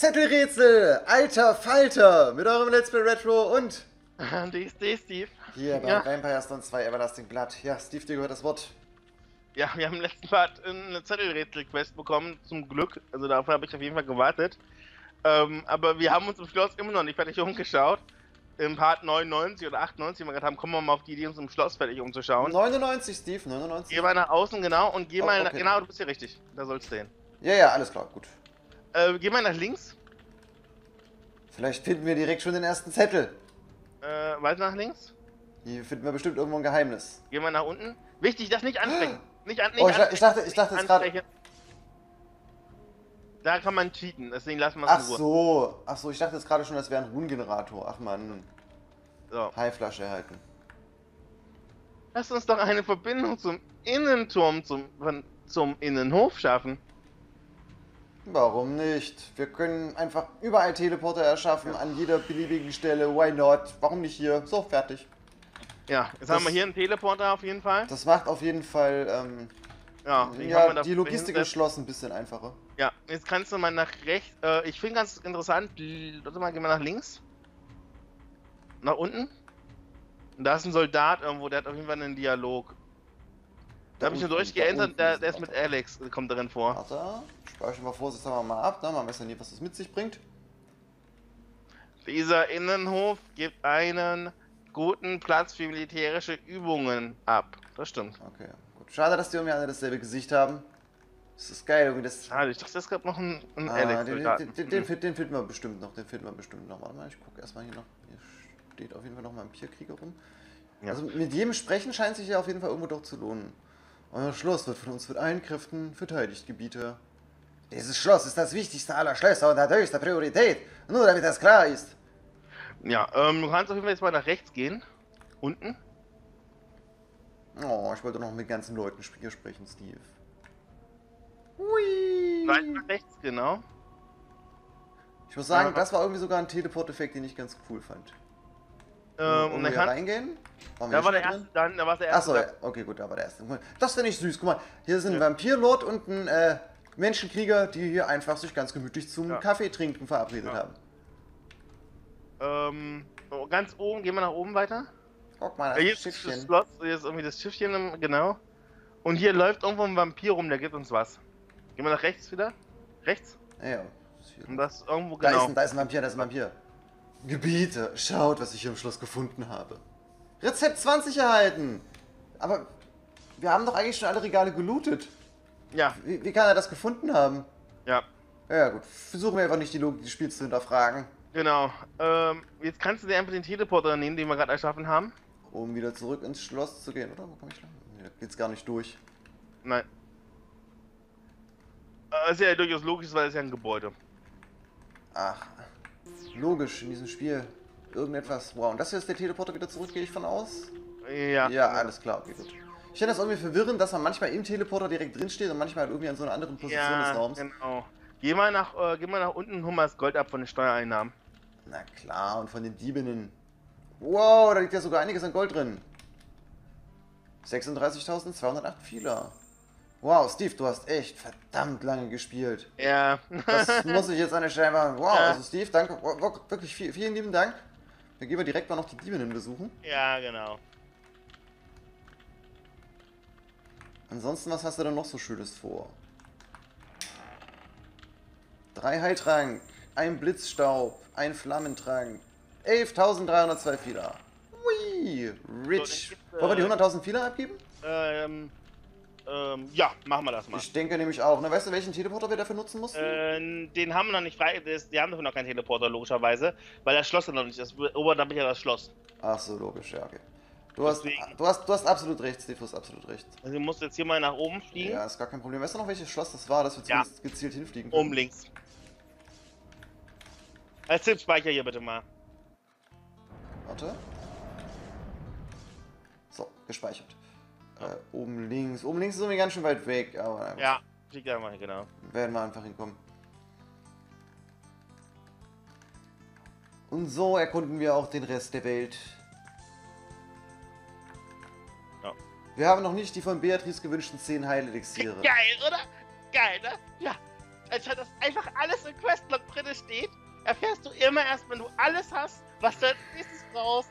Zettelrätsel, alter Falter, mit eurem Let's Play Retro und DSD, Steve. hier bei Ja. Vampire Stone 2 Everlasting Blood. Ja, Steve, dir gehört das Wort. Ja, wir haben im letzten Part eine Zettelrätsel-Quest bekommen, zum Glück. Also dafür habe ich auf jeden Fall gewartet. Ähm, aber wir haben uns im Schloss immer noch nicht fertig umgeschaut. Im Part 99 oder 98, wir gerade haben, kommen wir mal auf die Idee, uns im Schloss fertig umzuschauen. 99, Steve, 99. Geh mal nach außen, genau, und geh Oh, mal nach, okay. genau, du bist hier richtig. Da sollst du hin. Ja, ja, alles klar, gut. Äh, geh mal nach links. Vielleicht finden wir direkt schon den ersten Zettel. Äh, weiter nach links. Hier finden wir bestimmt irgendwo ein Geheimnis. Geh mal nach unten. Wichtig, das nicht ansprechen. Nicht an, nicht Oh, ich, ansprechen. ich dachte, ich dachte jetzt gerade. Da kann man cheaten, deswegen lassen wir es Ach in Ruhe. so, ach so, ich dachte jetzt gerade schon, das wäre ein Runengenerator. Ach man, So. Haiflasche erhalten. Lass uns doch eine Verbindung zum Innenturm, zum, zum Innenhof schaffen. Warum nicht? Wir können einfach überall Teleporter erschaffen, an jeder beliebigen Stelle. Why not? Warum nicht hier? So, fertig. Ja, jetzt Das- haben wir hier einen Teleporter auf jeden Fall. Das macht auf jeden Fall ähm, Ja, ja, die Logistik im. Schloss ein bisschen einfacher. Ja, jetzt kannst du mal nach rechts. Äh, ich finde ganz interessant. Warte mal, geh mal nach links. Nach unten. Und da ist ein Soldat irgendwo, der hat auf jeden Fall einen Dialog. Da habe ich nur durchgeändert, der, ist der ist mit Warte. Alex, kommt darin vor. Warte, speichern wir vorsichtshalber mal ab, ne? Man weiß ja nie, was das mit sich bringt. Dieser Innenhof gibt einen guten Platz für militärische Übungen ab. Das stimmt. Okay, gut. Schade, dass die irgendwie alle dasselbe Gesicht haben. Das ist geil, irgendwie das. Schade, ich dachte, es gab noch einen, einen Ah, Alex. den, den, den, den, den finden wir bestimmt noch, den finden wir bestimmt noch. Warte mal, ich gucke erstmal hier noch. Hier steht auf jeden Fall noch mal ein Pierkrieger rum. Ja. Also mit jedem Sprechen scheint sich ja auf jeden Fall irgendwo doch zu lohnen. Euer Schloss wird von uns mit allen Kräften verteidigt, Gebieter. Dieses Schloss ist das wichtigste aller Schlösser und hat höchste Priorität. Nur damit das klar ist. Ja, ähm, du kannst auf jeden Fall jetzt mal nach rechts gehen. Unten. Oh, ich wollte noch mit ganzen Leuten hier sprechen, Steve. Hui. Nein, nach rechts, genau. Ich muss sagen, das war irgendwie sogar ein Teleport-Effekt, den ich ganz cool fand. Ähm, und dann hier kann, reingehen? Da war der erste, dann, da war der erste. Achso, okay, gut, da war der erste. Das finde ich süß. Guck mal, hier sind ein Ja. Vampirlord und ein äh, Menschenkrieger, die hier einfach sich ganz gemütlich zum Ja. Kaffee trinken verabredet Ja. haben. Ähm, ganz oben, gehen wir nach oben weiter. Guck mal, das hier ist das Schiffchen. Schloss, hier ist irgendwie das Schiffchen, im- genau. Und hier läuft irgendwo ein Vampir rum, der gibt uns was. Gehen wir nach rechts wieder? Rechts? Ja, ja. das ist hier. Und das irgendwo Da, ist genau. ein, da ist ein Vampir, da ist ein Vampir. Gebiete, schaut, was ich hier im Schloss gefunden habe. Rezept 20 erhalten. Aber wir haben doch eigentlich schon alle Regale gelootet. Ja, Wie, wie kann er das gefunden haben? ja, Ja gut, versuchen wir einfach nicht die Logik des Spiels zu hinterfragen. genau. Ähm, jetzt kannst du dir einfach den Teleporter nehmen, den wir gerade erschaffen haben. Um wieder zurück ins Schloss zu gehen, oder? Wo komme ich lang? Nee, da geht's gar nicht durch. Nein. Äh, ist ja durchaus logisch, weil es ja ein Gebäude. Ach, logisch in diesem Spiel. Irgendetwas. Wow, und das hier ist der Teleporter wieder zurück, gehe ich von aus? Ja. Ja, alles klar, okay, gut. Ich finde das irgendwie verwirrend, dass man manchmal im Teleporter direkt drin steht und manchmal halt irgendwie an so einer anderen Position des Ja, Raums. genau. Geh mal nach, äh, geh mal nach unten und hol mal das Gold ab von den Steuereinnahmen. Na klar, und von den Diebinnen. Wow, da liegt ja sogar einiges an Gold drin. 36.208 Fehler. Wow, Steve, du hast echt verdammt lange gespielt. Ja. Das muss ich jetzt an der Stelle machen. Wow, Ja. also Steve, danke. Wow, Wirklich viel, vielen lieben Dank. Dann gehen wir direkt mal noch die Diebinnen besuchen. ja, genau. Ansonsten, was hast du denn noch so Schönes vor? Drei Heiltrank, ein Blitzstaub, ein Flammentrank, 11.302 Fehler. Hui, rich. So, dann Wollen wir die gibt's, 100.000 Fehler abgeben? Ähm, ähm, ja, machen wir das mal. Ich denke nämlich auch. Ne, weißt du, welchen Teleporter wir dafür nutzen mussten? Äh, den haben wir noch nicht frei. Die haben dafür noch keinen Teleporter, logischerweise. Weil das Schloss ja noch nicht ist. Oberdamp ist ja das Schloss. Ach so, logisch, ja, okay. Du hast, du, hast, du hast absolut recht, Steve, du hast absolut recht. Also, du musst jetzt hier mal nach oben fliegen. Ja, ist gar kein Problem. Weißt du noch, welches Schloss das war, dass wir Ja. gezielt hinfliegen Oben links. Als Tipp speicher hier bitte mal. Warte. So, gespeichert. Äh, oben links. Oben links ist irgendwie ganz schön weit weg, aber Ja, flieg da mal, genau. werden wir einfach hinkommen. Und so erkunden wir auch den Rest der Welt. Ja. Wir haben noch nicht die von Beatrice gewünschten 10 Heilelixiere. Geil, oder? Geil, ne? Ja. Als hat das einfach alles im Questlog drin steht erst, wenn du alles hast, was du als nächstes brauchst.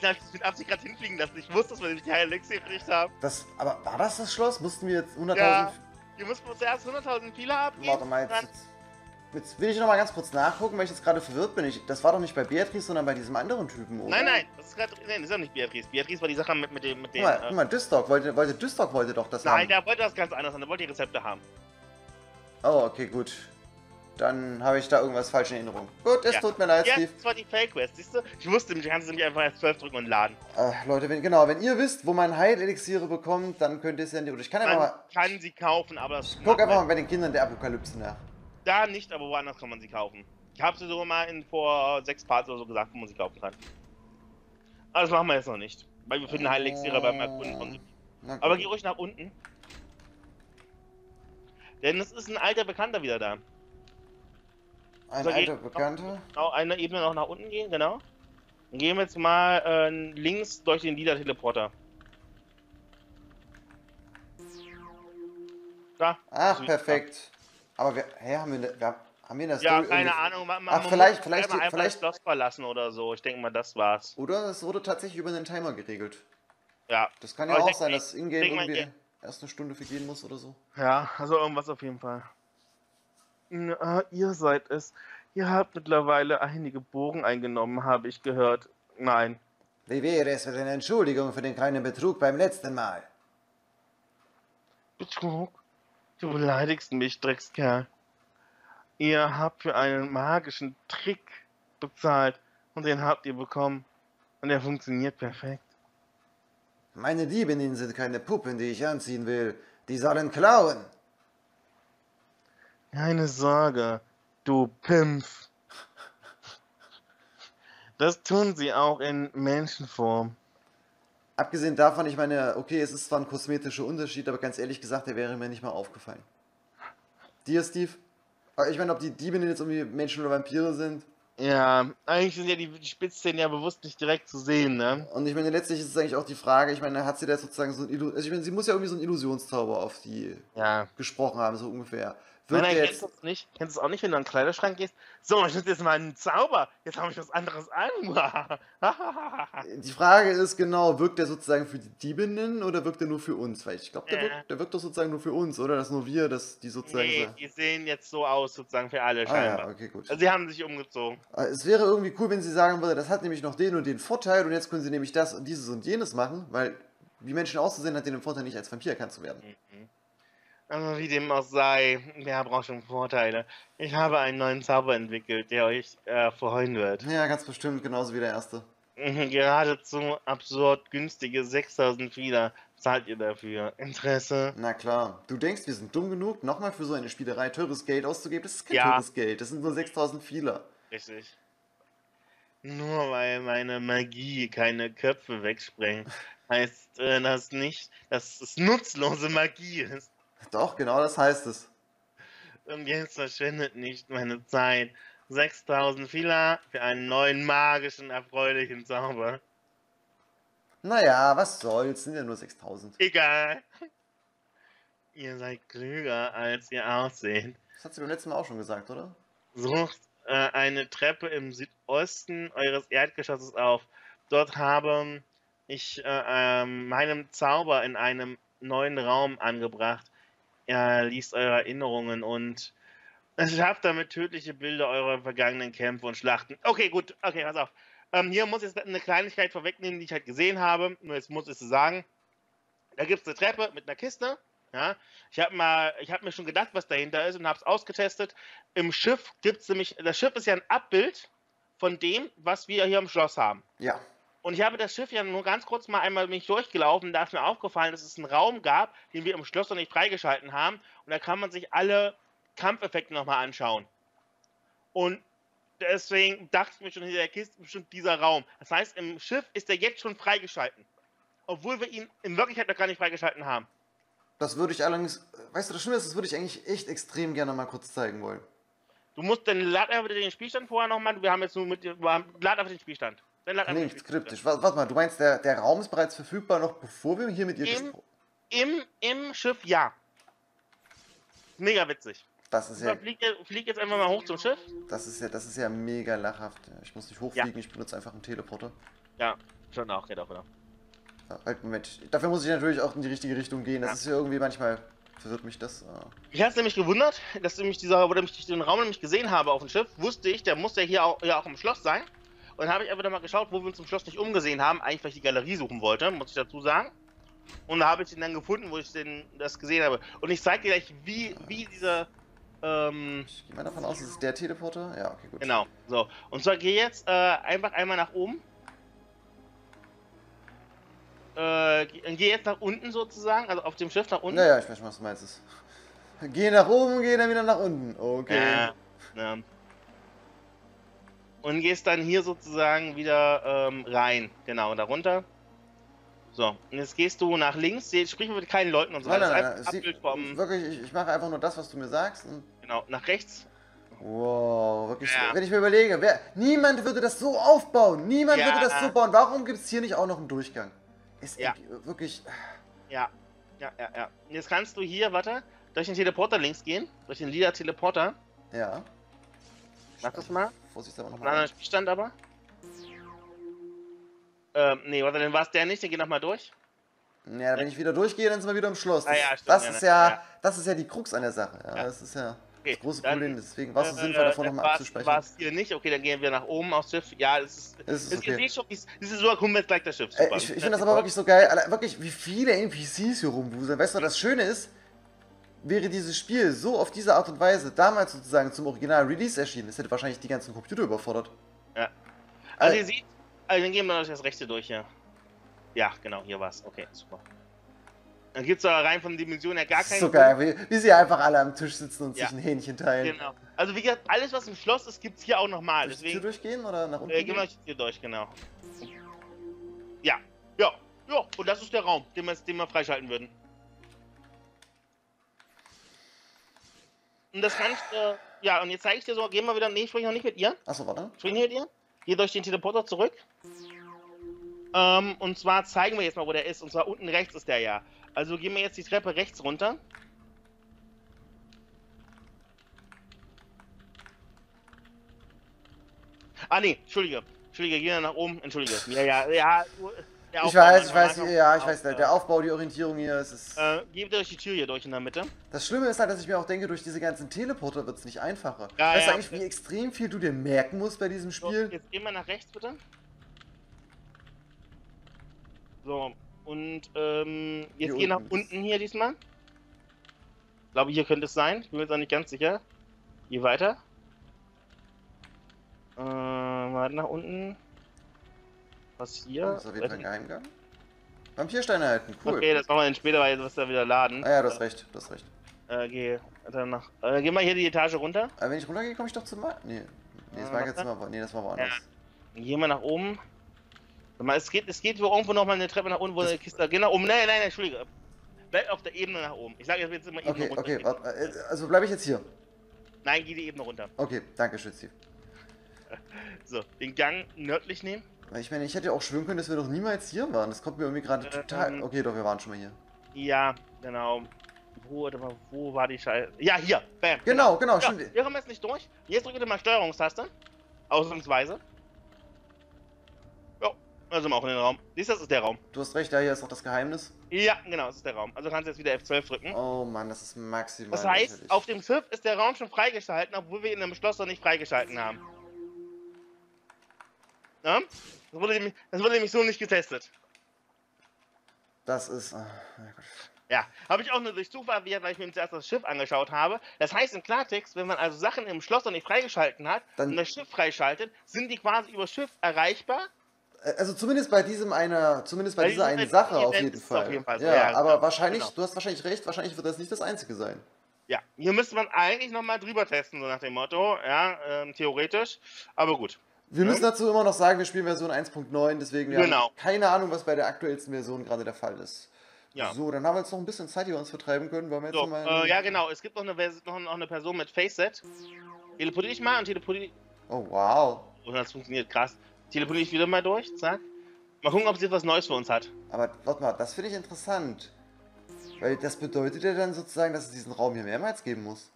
Das habe ich mit Absicht gerade hinfliegen lassen. Ich wusste, dass wir nämlich die Heilexie gekriegt haben. Das, aber war das das Schloss? Mussten wir jetzt 100.000... Ja. Wir mussten uns zuerst 100.000 Fehler abgeben. Warte mal, dann- jetzt, jetzt will ich noch mal ganz kurz nachgucken, weil ich jetzt gerade verwirrt bin. Ich, das war doch nicht bei Beatrice, sondern bei diesem anderen Typen, oder? Nein, nein, das ist gerade. Nein, das ist ja nicht Beatrice. Beatrice war die Sache mit, mit dem. Mit Guck dem mal, äh, guck mal Düstok wollte, wollte, Düstok wollte doch das nein, haben. der wollte das ganz anders haben. Der wollte die Rezepte haben. Oh, okay, gut. Dann habe ich da irgendwas falsch in Erinnerung. Gut, es Ja. tut mir leid, Ja, Steve. das war die Fake-Quest, siehst du? Ich wusste nämlich, kannst du nämlich einfach erst 12 drücken und laden. Äh, Leute, wenn, genau, wenn ihr wisst, wo man Heilelixiere bekommt, dann könnt ihr es ja nicht. Oder ich kann einfach Man mal. kann sie kaufen, aber das. Guck einfach mal bei den Kindern der Apokalypse nach. Da nicht, aber woanders kann man sie kaufen. Ich habe sie sogar mal in vor sechs Parts oder so gesagt, wo man sie kaufen kann. Aber das machen wir jetzt noch nicht. Weil wir finden Heilexierer beim Erkunden von gut. Aber geh ruhig nach unten. Denn es ist ein alter Bekannter wieder da. Ein so, alter Bekannter. Genau, eine Ebene noch nach unten gehen, genau. Dann gehen wir jetzt mal äh, links durch den Lila-Teleporter. Da. Ach, perfekt. Aber wir, hä, haben wir, ne- wir, haben wir der Ja, Story keine irgendwie- Ahnung. Man, Ach, man vielleicht- muss vielleicht- selber einfach vielleicht- das Schloss verlassen oder so. Ich denke mal, das war's. Oder es wurde tatsächlich über einen Timer geregelt. Ja. Das kann ja Aber auch sein, dass Ingame irgendwie erst eine Stunde vergehen muss oder so. Ja, also irgendwas auf jeden Fall. Na, ihr seid es. Ihr habt mittlerweile einige Bogen eingenommen, habe ich gehört. Nein. Wie wäre es mit einer Entschuldigung für den kleinen Betrug beim letzten Mal? Betrug? Du beleidigst mich, Dreckskerl. Ihr habt für einen magischen Trick bezahlt und den habt ihr bekommen. Und der funktioniert perfekt. Meine Diebinnen sind keine Puppen, die ich anziehen will. Die sollen klauen. Keine Sorge, du Pimpf. Das tun sie auch in Menschenform. Abgesehen davon, ich meine, okay, es ist zwar ein kosmetischer Unterschied, aber ganz ehrlich gesagt, der wäre mir nicht mal aufgefallen. Dir, Steve? Ich meine, ob die Diebinnen jetzt irgendwie Menschen oder Vampire sind. Ja, eigentlich sind ja die, die Spitzzähne ja bewusst nicht direkt zu sehen, ne? Und ich meine, letztlich ist es eigentlich auch die Frage, ich meine, hat sie da sozusagen so ein Illu also ich meine, sie muss ja irgendwie so einen Illusionszauber auf die Ja. gesprochen haben, so ungefähr. Nein, Wirkt nein, der kennst du das nicht? Kennst du es auch nicht, wenn du in den Kleiderschrank gehst? So, ich nutze jetzt mal einen Zauber. Jetzt habe ich was anderes an. Die Frage ist genau, wirkt der sozusagen für die Diebinnen oder wirkt er nur für uns? Weil ich glaube, der, Ja. wirkt, der wirkt doch sozusagen nur für uns, oder? Dass nur wir, dass die sozusagen. nee, die sehen jetzt so aus, sozusagen für alle ah scheinbar. ja, okay, gut. Also, sie haben sich umgezogen. Äh, Es wäre irgendwie cool, wenn sie sagen würde, das hat nämlich noch den und den Vorteil und jetzt können sie nämlich das und dieses und jenes machen, weil wie Menschen auszusehen hat den Vorteil nicht als Vampir erkannt zu werden. Mhm. Also, wie dem auch sei, wer braucht schon Vorteile? Ich habe einen neuen Zauber entwickelt, der euch äh, freuen wird. Ja, ganz bestimmt, genauso wie der erste. Mhm, Geradezu absurd günstige 6000 Feder zahlt ihr dafür. Interesse? Na klar. Du denkst, wir sind dumm genug, nochmal für so eine Spielerei teures Geld auszugeben? Das ist kein Ja. teures Geld, das sind nur 6000 Vieler. Richtig. Nur weil meine Magie keine Köpfe wegsprengt, heißt äh, das nicht, dass es nutzlose Magie ist. Doch, genau das heißt es. Und jetzt verschwendet nicht meine Zeit. 6000 Fila für einen neuen magischen, erfreulichen Zauber. Naja, was soll's, sind ja nur 6000. Egal. Ihr seid klüger, als ihr aussehen. Das hat sie beim letzten Mal auch schon gesagt, oder? Sucht äh, eine Treppe im Südosten eures Erdgeschosses auf. Dort habe ich äh, ähm, meinen Zauber in einem neuen Raum angebracht. Er liest eure Erinnerungen und schafft damit tödliche Bilder eurer vergangenen Kämpfe und Schlachten. Okay, gut, okay, pass auf. Ähm, hier muss ich jetzt eine Kleinigkeit vorwegnehmen, die ich halt gesehen habe. Nur jetzt muss ich es sagen. Da gibt es eine Treppe mit einer Kiste. Ja, ich habe mal, ich habe mir schon gedacht, was dahinter ist und habe es ausgetestet. Im Schiff gibt es nämlich, das Schiff ist ja ein Abbild von dem, was wir hier im Schloss haben. Ja. Und ich habe das Schiff ja nur ganz kurz mal einmal mich durchgelaufen. Da ist mir aufgefallen, dass es einen Raum gab, den wir im Schloss noch nicht freigeschalten haben. Und da kann man sich alle Kampfeffekte nochmal anschauen. Und deswegen dachte ich mir schon, in der Kiste ist bestimmt dieser Raum. Das heißt, im Schiff ist er jetzt schon freigeschalten. Obwohl wir ihn in Wirklichkeit noch gar nicht freigeschalten haben. Das würde ich allerdings, weißt du, das Schlimme ist, das würde ich eigentlich echt extrem gerne mal kurz zeigen wollen. Du musst dann lad einfach den Spielstand vorher nochmal. Wir haben jetzt nur mit. Lad einfach den Spielstand. Klingt kryptisch. Warte, warte mal, du meinst, der, der Raum ist bereits verfügbar, noch bevor wir hier mit ihr Im- Im, Im Schiff ja. Mega witzig. Das ist ja, Flieg, flieg jetzt einfach mal hoch zum Schiff. das ist ja, das ist ja mega lachhaft. Ich muss nicht hochfliegen, ich benutze einfach einen Teleporter. Ja, schon auch, geht auch wieder. Ja, halt, Moment. Dafür muss ich natürlich auch in die richtige Richtung gehen. Das Ja. ist ja irgendwie manchmal verwirrt mich das. äh. Ich hatte nämlich gewundert, dass nämlich dieser, wo ich den Raum nämlich gesehen habe auf dem Schiff, wusste ich, der muss ja hier auch, ja auch im Schloss sein. Und dann habe ich einfach mal geschaut, wo wir uns im Schloss nicht umgesehen haben, eigentlich weil ich die Galerie suchen wollte, muss ich dazu sagen. Und da habe ich den dann gefunden, wo ich den, das gesehen habe. Und ich zeige dir gleich, wie, wie dieser, ähm, Ich gehe mal davon aus, es ist der Teleporter. Ja, okay, gut. genau, so. Und zwar geh jetzt äh, einfach einmal nach oben. Äh, geh jetzt nach unten sozusagen, also auf dem Schiff nach unten. Naja, ich weiß schon, was du meinst. Geh nach oben, geh dann wieder nach unten. Okay. Ja, ja. Und gehst dann hier sozusagen wieder ähm, rein. Genau, darunter. So, und jetzt gehst du nach links, sprich mit keinen Leuten und so weiter. nein, nein, nein. vom. wirklich, ich, ich mache einfach nur das, was du mir sagst. Genau, nach rechts. wow, wirklich. Ja. Wenn ich mir überlege, wer, niemand würde das so aufbauen. Niemand Ja. würde das so bauen. Warum gibt es hier nicht auch noch einen Durchgang? Ist Ja. irgendwie wirklich. Ja, ja, ja, ja. Und jetzt kannst du hier, warte, durch den Teleporter links gehen. Durch den lila Teleporter. Ja. Mach das mal. Vorsichtshalber nochmal. Spielstand aber. Ähm, nee, warte, dann war es der nicht, den geh nochmal durch. Ja, wenn ich wieder durchgehe, dann sind wir wieder im Schloss. Ah Das, ja, stimmt, das ja, ist ne, ja, ja. das ist ja die Krux an der Sache. Ja, das ist ja Okay, das große dann, Problem. Deswegen war es so äh, sinnvoll, davor äh, nochmal war's- abzuspeichern. war's hier nicht, okay, dann gehen wir nach oben aufs Schiff. Ja, es ist. Es ist es- okay. schon, dies- dieses sogar kommen jetzt gleich das Schiff. Äh, ich ich finde das aber wirklich so geil. Wirklich, wie viele NPCs hier rumwuseln. Weißt du, das Schöne ist, wäre dieses Spiel so auf diese Art und Weise damals sozusagen zum Original-Release erschienen, das hätte wahrscheinlich die ganzen Computer überfordert. Also Äh, ihr seht, also dann gehen wir durch das rechte durch hier. Ja, genau, hier war's. Okay, super. Dann gibt's aber rein von Dimensionen her gar keinen so geil, wie, wie sie einfach alle am Tisch sitzen und Ja. sich ein Hähnchen teilen. Genau. Also wie gesagt, alles was im Schloss ist, gibt's hier auch nochmal. Deswegen durchgehen oder nach unten? äh, gehen wir gehen? hier durch, genau. Ja, ja, ja. Und das ist der Raum, den wir, den wir freischalten würden. Und das kannst du, ja, und jetzt zeige ich dir so, gehen wir wieder, nee, ich spreche noch nicht mit ihr. Achso, warte. Springen wir mit ihr. Geh durch den Teleporter zurück. Ähm, und zwar zeigen wir jetzt mal, wo der ist. Und zwar unten rechts ist der ja. Also gehen wir jetzt die Treppe rechts runter. Ah, nee, Entschuldige. Entschuldige, geh nach oben. Entschuldige. Ja, ja, ja. Du- der Ich weiß, ich manchmal- weiß, ja, ich weiß, der, der Aufbau, die Orientierung hier, es ist. Äh, geh durch die Tür hier durch in der Mitte. Das Schlimme ist halt, dass ich mir auch denke, durch diese ganzen Teleporter wird es nicht einfacher. Ja, weißt du ja. eigentlich, wie extrem viel du dir merken musst bei diesem So, Spiel? jetzt gehen wir nach rechts, bitte. So, und ähm, jetzt Hier geh nach unten hier diesmal. Ich glaube, hier könnte es sein. Ich bin mir jetzt auch nicht ganz sicher. Geh weiter. Äh, warte nach unten. Was hier? Ist auf jeden Fall ein Geheimgang. Vampirsteine halten, cool. Okay, das machen wir dann später, weil jetzt wirst du wieder laden. Ah ja, du hast recht, du hast recht. Äh, geh, dann nach, äh, geh mal hier die Etage runter. Aber wenn ich runtergehe, komme ich doch zum Mal. Nee. Nee, das Ah, war jetzt mal. Nee, das war woanders. Geh mal nach oben. Mal, es geht, es geht wo irgendwo noch mal eine Treppe nach unten, wo Das- eine Kiste. Geh nach oben. Nein, nein, nein, Entschuldige. Bleib auf der Ebene nach oben. Ich sage jetzt immer Ebene Okay, runter. okay, äh, also bleibe ich jetzt hier. Nein, geh die Ebene runter. Okay, danke schön, Steve. So, den Gang nördlich nehmen. Weil Ich meine, ich hätte ja auch schwören können, dass wir noch niemals hier waren. Das kommt mir irgendwie gerade Ähm. total. Okay, doch, wir waren schon mal hier. Ja, genau. Wo, wo war die Scheiße? Ja, hier. Bam. Genau, genau, Ja, stimmt. hier kommen wir jetzt nicht durch. Jetzt drücke mal Steuerungstaste. Ausnahmsweise. Ja, da sind wir auch in den Raum. Siehst du, das ist der Raum. Du hast recht, ja, hier ist auch das Geheimnis. Ja, genau, das ist der Raum. Also kannst du jetzt wieder F12 drücken. Oh Mann, das ist maximal. Das heißt, lächerlich. auf dem Schiff ist der Raum schon freigeschalten, obwohl wir ihn im Schloss noch nicht freigeschalten haben. Ja? Das wurde, nämlich, das wurde nämlich so nicht getestet. Das ist. ah. Ja, habe ich auch nur durch Zufall, wie- weil ich mir zuerst das Schiff angeschaut habe. Das heißt im Klartext, wenn man also Sachen im Schloss noch nicht freigeschalten hat Dann- und das Schiff freischaltet, sind die quasi über Schiff erreichbar. Also zumindest bei diesem einer, zumindest bei Bei dieser einen Sache auf jeden Fall. auf jeden Fall ja, ja, aber genau. wahrscheinlich, Genau. du hast wahrscheinlich recht, wahrscheinlich wird das nicht das einzige sein. Ja, hier müsste man eigentlich nochmal drüber testen, so nach dem Motto. Ja, ähm, theoretisch. Aber gut. Wir müssen dazu immer noch sagen, wir spielen Version 1.9, deswegen wir Genau. haben keine Ahnung, was bei der aktuellsten Version gerade der Fall ist. Ja. So, dann haben wir jetzt noch ein bisschen Zeit, die wir uns vertreiben können. Wollen wir jetzt So, mal äh, ja genau, es gibt noch eine, Vers- noch, noch eine Person mit Face-Set. Teleportiere ich mal und teleportiere Oh, wow. Und das funktioniert krass. Teleportiere ich wieder mal durch, zack. Mal gucken, ob sie was Neues für uns hat. Aber warte mal, das finde ich interessant. Weil das bedeutet ja dann sozusagen, dass es diesen Raum hier mehrmals geben muss.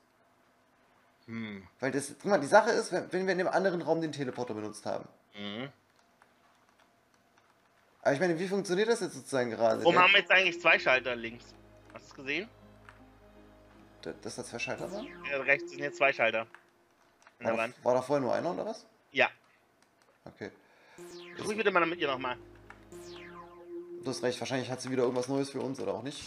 Hm. Weil das, guck mal, die Sache ist, wenn, wenn wir in dem anderen Raum den Teleporter benutzt haben. Mhm. Aber ich meine, wie funktioniert das jetzt sozusagen gerade? Warum haben wir jetzt eigentlich zwei Schalter links? Hast du es gesehen? Da- Dass da zwei Schalter waren? Ja, rechts sind jetzt zwei Schalter. War da, war da vorher nur einer oder was? Ja. Okay. Sprich bitte mal mit ihr nochmal. Du hast recht, wahrscheinlich hat sie wieder irgendwas Neues für uns oder auch nicht.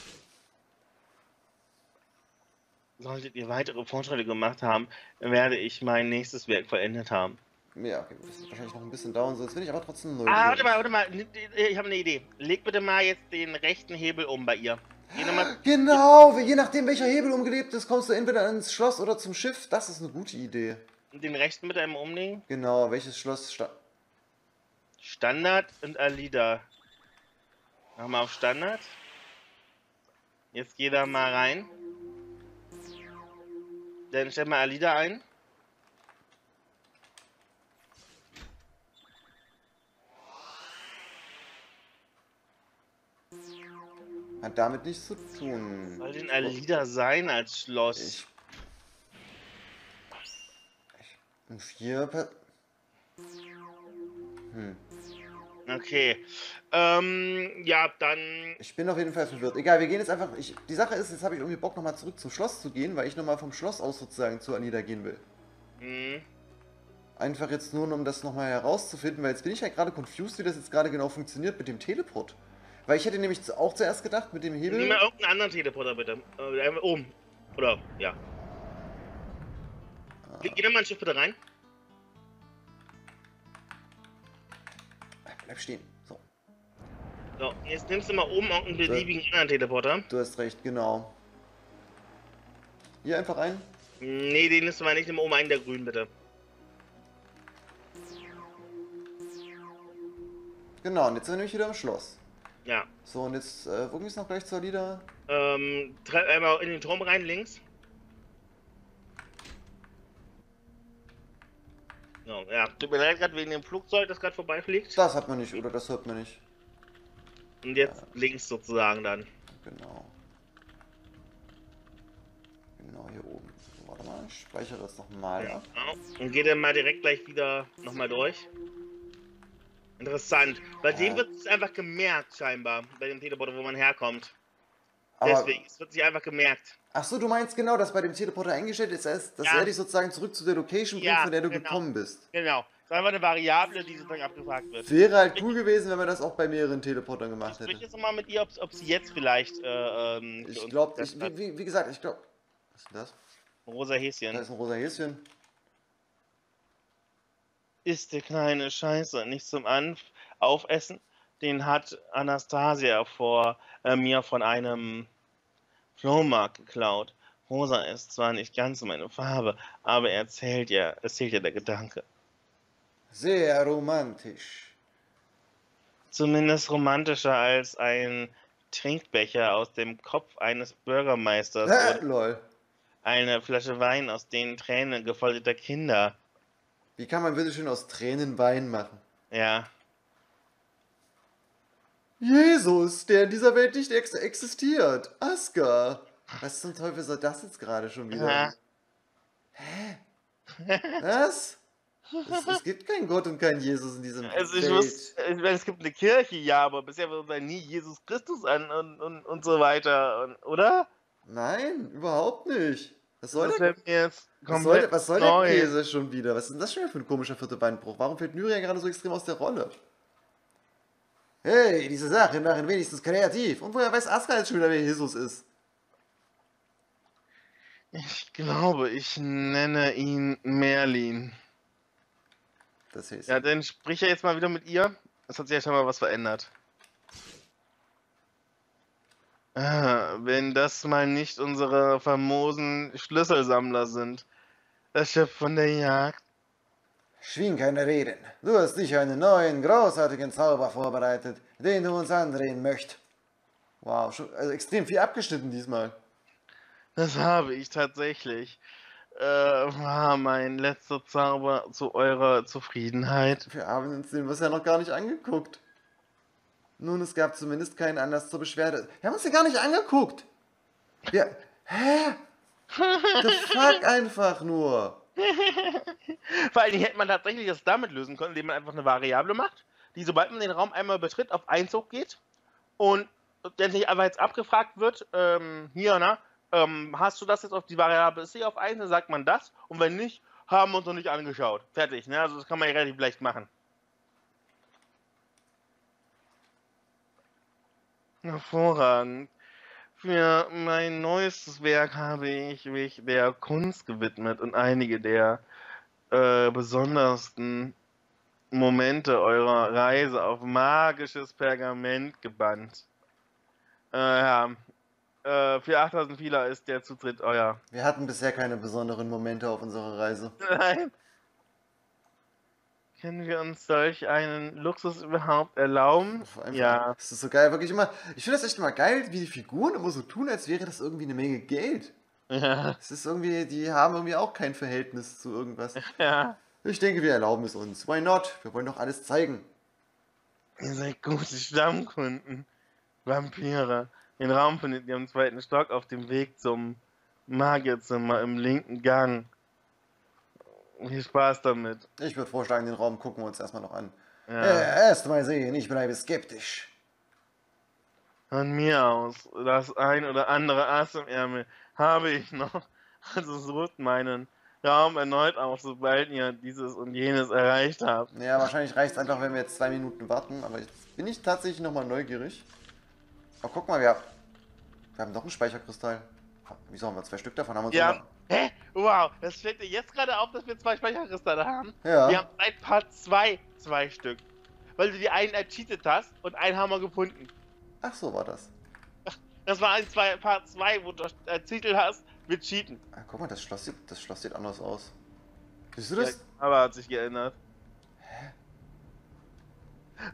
Solltet ihr weitere Fortschritte gemacht haben, werde ich mein nächstes Werk vollendet haben. Ja, okay, das wird wahrscheinlich noch ein bisschen dauern, so jetzt will ich aber trotzdem neu. Ah, warte mal, warte mal. Ich habe eine Idee. Leg bitte mal jetzt den rechten Hebel um bei ihr. Genau, je nachdem welcher Hebel umgelebt ist, kommst du entweder ins Schloss oder zum Schiff. Das ist eine gute Idee. Den rechten mit einem umlegen. Genau, welches Schloss sta Standard und Alida. Mach mal auf Standard. Jetzt geh da mal rein. Dann stell mal Alida ein. hat damit nichts zu tun. Soll denn Alida sein als Schloss? Ich. ich vier. Hm. Okay. Ähm, ja, dann. Ich bin auf jeden Fall verwirrt. Egal, wir gehen jetzt einfach. Ich, die Sache ist, jetzt habe ich irgendwie Bock, nochmal zurück zum Schloss zu gehen, weil ich nochmal vom Schloss aus sozusagen zu Anida gehen will. Hm, Einfach jetzt nur, um das nochmal herauszufinden, weil jetzt bin ich halt gerade confused, wie das jetzt gerade genau funktioniert mit dem Teleport. Weil ich hätte nämlich auch zuerst gedacht, mit dem nimm Hebel. mal irgendeinen anderen Teleporter bitte. Äh, oben. Oder, ja. Geh, geh doch mal ein Schiff bitte rein. Bleib stehen. So, So, jetzt nimmst du mal oben irgendeinen beliebigen anderen Teleporter. du hast recht, genau. Hier einfach rein. Nee, den nimmst du mal nicht. Nimm oben einen der grünen bitte. Genau, und jetzt sind wir nämlich wieder im Schloss. Ja. So, und jetzt, äh, wo ging's noch gleich zur Lieder? Ähm, einmal in den Turm rein, links. Ja, tut mir leid gerade wegen dem Flugzeug, das gerade vorbeifliegt. Das hat man nicht, oder das hört man nicht. Und jetzt links sozusagen dann. Genau. Genau, hier oben. So, warte mal, ich speichere das nochmal ab. Genau. Und geht dann mal direkt gleich wieder nochmal durch. Interessant. Bei dem Ja. wird es einfach gemerkt, scheinbar. Bei dem Teleporter, wo man herkommt. Aber, Deswegen, es wird sich einfach gemerkt. ach so, du meinst genau, dass bei dem Teleporter eingestellt ist, dass dass Ja. er dich sozusagen zurück zu der Location bringt, Ja, von der du genau. gekommen bist. Genau. Das ist einfach eine Variable, die sozusagen abgefragt wird. Wäre halt cool gewesen, wenn man das auch bei mehreren Teleportern gemacht Ich spreche hätte. jetzt nochmal mit ihr, ob, sie jetzt vielleicht äh, ähm, Ich glaube, das ich, wie, wie, gesagt, ich glaube. Was ist denn das? Rosa Da Häschen. ist ein rosa Häschen. Ist der kleine Scheiße nicht zum Anf Aufessen? Den hat Anastasia vor äh, mir von einem Flohmarkt geklaut. Rosa ist zwar nicht ganz meine Farbe, aber er zählt ja, es zählt ja der Gedanke. Sehr romantisch. Zumindest romantischer als ein Trinkbecher aus dem Kopf eines Bürgermeisters Äh, oder lol. eine Flasche Wein aus den Tränen gefolterter Kinder. Wie kann man bitte schön aus Tränen Wein machen? Ja, Jesus, der in dieser Welt nicht ex existiert. Aska. Was zum Teufel soll das jetzt gerade schon wieder? Ja. Was? Es, es gibt keinen Gott und keinen Jesus in diesem Also ich Welt. muss, ich meine, es gibt eine Kirche, ja, aber bisher wird nie Jesus Christus an und, und, und so weiter, und, oder? Nein, überhaupt nicht. Was soll, das der, was soll, was soll der. Käse schon wieder? Was ist denn das schon wieder für ein komischer vierter Beinbruch? Warum fällt Nyria gerade so extrem aus der Rolle? Hey, diese Sachen machen wenigstens kreativ. Und woher weiß Aska jetzt schon wieder, wer Jesus ist? Ich glaube, ich nenne ihn Merlin. Das heißt, Ja, dann sprich ja jetzt mal wieder mit ihr. Es hat sich ja schon mal was verändert. Ah, wenn das mal nicht unsere famosen Schlüsselsammler sind. Das Schiff von der Jagd. Schwing keine Reden. Du hast sicher einen neuen, großartigen Zauber vorbereitet, den du uns andrehen möchtest. Wow, schon, also extrem viel abgeschnitten diesmal. Das habe ich tatsächlich. Äh, war mein letzter Zauber zu eurer Zufriedenheit. Wir haben uns den bisher noch gar nicht angeguckt. Nun, es gab zumindest keinen Anlass zur Beschwerde. Wir haben uns den gar nicht angeguckt. Wir, hä? The fuck einfach nur. Vor allem hätte man tatsächlich das damit lösen können, indem man einfach eine Variable macht, die sobald man den Raum einmal betritt, auf 1 hochgeht und dann nicht einfach jetzt abgefragt wird, ähm, hier, na, ähm, hast du das jetzt auf die Variable ist sie auf 1, dann sagt man das und wenn nicht, haben wir uns noch nicht angeschaut. Fertig, ne? Also das kann man ja relativ leicht machen. Hervorragend. Für mein neuestes Werk habe ich mich der Kunst gewidmet und einige der äh, besondersten Momente eurer Reise auf magisches Pergament gebannt. Äh, ja, äh, für 8000 Fehler ist der Zutritt euer. Wir hatten bisher keine besonderen Momente auf unserer Reise. Nein. Können wir uns solch einen Luxus überhaupt erlauben? Ja. Es ist so geil, wirklich immer. Ich finde das echt immer geil, wie die Figuren immer so tun, als wäre das irgendwie eine Menge Geld. Ja, Es ist irgendwie, die haben irgendwie auch kein Verhältnis zu irgendwas. ja. Ich denke, wir erlauben es uns. Why not? Wir wollen doch alles zeigen. Ihr seid gute Stammkunden. Vampire. Den Raum findet ihr im zweiten Stock auf dem Weg zum Magierzimmer im linken Gang. Viel Spaß damit. Ich würde vorschlagen, den Raum gucken wir uns erstmal noch an. Ja. Äh, erst mal sehen, ich bleibe skeptisch. Von mir aus, das ein oder andere Ass im Ärmel habe ich noch. Also sucht meinen Raum erneut auf, sobald ihr dieses und jenes erreicht habt. Ja, wahrscheinlich reicht es einfach, wenn wir jetzt zwei Minuten warten, aber jetzt bin ich tatsächlich nochmal neugierig. Aber guck mal, wir, haben- wir haben doch einen Speicherkristall. Wieso haben wir zwei Stück davon? Haben wir Ja. Hä? Wow, das fällt dir jetzt gerade auf, dass wir zwei Speicherkristalle haben. ja. Wir haben seit Part 2 zwei Stück. Weil du die einen ercheatet hast und einen haben wir gefunden. Ach so war das. Das war ein zwei, Part 2, wo du als Titel hast, wir cheaten. Ah, guck mal, das Schloss, sieht, das Schloss sieht anders aus. Siehst du Ja, das? aber hat sich geändert.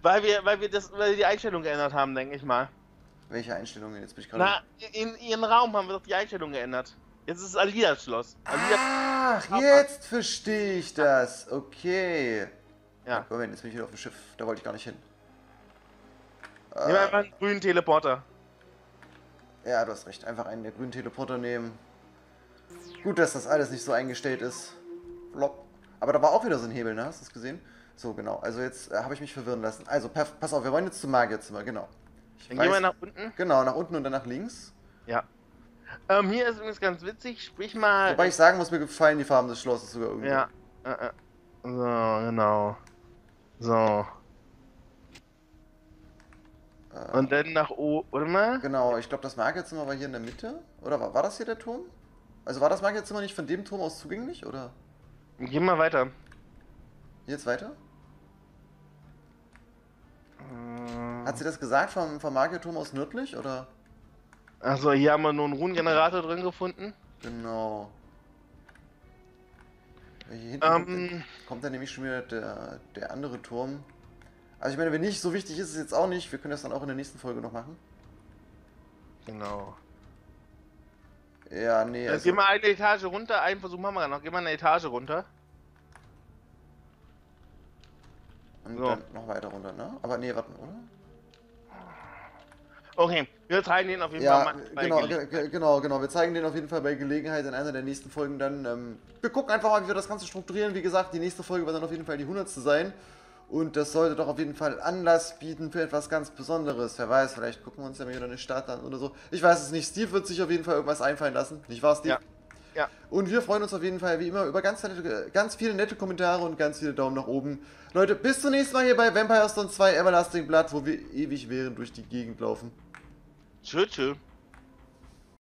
Weil wir, weil wir das, weil wir die Einstellung geändert haben, denke ich mal. Welche Einstellungen? Jetzt bin ich gerade. Na, in ihren Raum haben wir doch die Einstellung geändert. Jetzt ist es Alidas Schloss. Alidas, Ach, jetzt verstehe ich das. Okay. ja. Moment, jetzt bin ich wieder auf dem Schiff. Da wollte ich gar nicht hin. Nimm Äh, einfach einen grünen Teleporter. ja, du hast recht. Einfach einen der grünen Teleporter nehmen. Gut, dass das alles nicht so eingestellt ist. Flop. Aber da war auch wieder so ein Hebel, ne? Hast du das gesehen? So, genau. Also jetzt äh, habe ich mich verwirren lassen. Also, pass, auf, wir wollen jetzt zum Magierzimmer, genau. Ich Dann gehen wir weiß- nach unten. Genau, nach unten und dann nach links. Ja. Ähm, hier ist übrigens ganz witzig, sprich mal. Wobei ich sagen muss, mir gefallen die Farben des Schlosses sogar irgendwie. Ja. Äh, äh. So, genau. So. Äh, Und dann nach O. Warte mal. Genau, ich glaube, das Magierzimmer war hier in der Mitte. Oder war, war das hier der Turm? Also war das Magierzimmer nicht von dem Turm aus zugänglich? Oder Gehen wir weiter. jetzt weiter? Äh, Hat sie das gesagt vom, vom Magierturm aus nördlich? Oder? Achso, hier haben wir nur einen Runengenerator drin gefunden. Genau. Hier hinten kommt, dann, Ähm, kommt dann nämlich schon wieder der, der andere Turm. Also ich meine, wenn nicht, so wichtig ist es jetzt auch nicht. Wir können das dann auch in der nächsten Folge noch machen. genau. Ja, nee. Jetzt Also, gehen wir eine Etage runter, einen Versuch machen wir noch. Gehen wir eine Etage runter. und so. dann noch weiter runter, ne? Aber nee, warte, oder? Okay, wir zeigen den auf jeden Ja, Fall mal. bei genau, ge- genau, genau. Wir zeigen den auf jeden Fall bei Gelegenheit in einer der nächsten Folgen dann. Ähm, wir gucken einfach mal, wie wir das Ganze strukturieren. Wie gesagt, die nächste Folge wird dann auf jeden Fall die 100. sein. Und das sollte doch auf jeden Fall Anlass bieten für etwas ganz Besonderes. Wer weiß, vielleicht gucken wir uns ja mal wieder eine Stadt an oder so. Ich weiß es nicht. Steve wird sich auf jeden Fall irgendwas einfallen lassen. Nicht wahr, Steve? Ja. Ja. Und wir freuen uns auf jeden Fall wie immer über ganz, nette, ganz viele nette Kommentare und ganz viele Daumen nach oben. Leute, bis zum nächsten Mal hier bei Vampire Stone 2 Everlasting Blood, wo wir ewig während durch die Gegend laufen. Tschö.